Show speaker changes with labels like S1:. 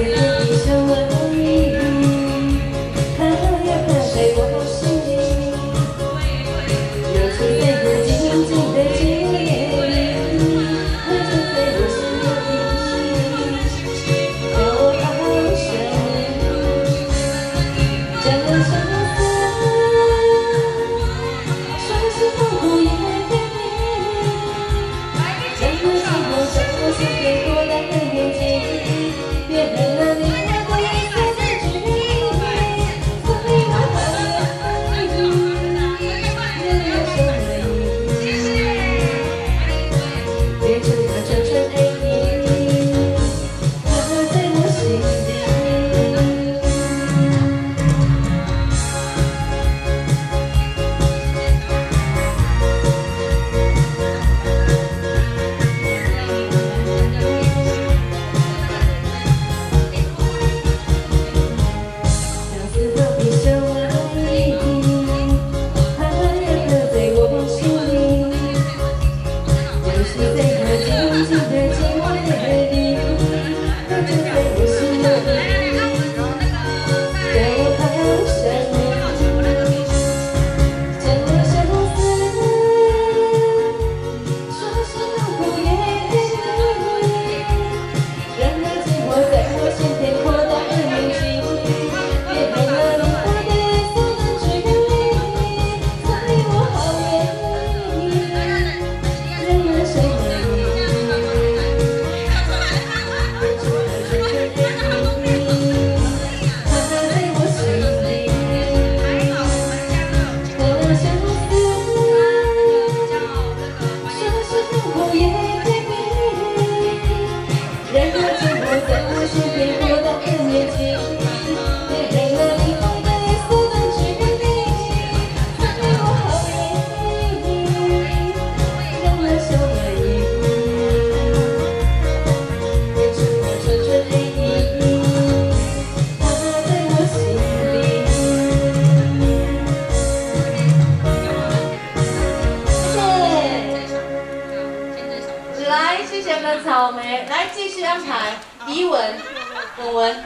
S1: Yeah. 十来，谢谢我们的草莓，来继续安排。怡文，文文。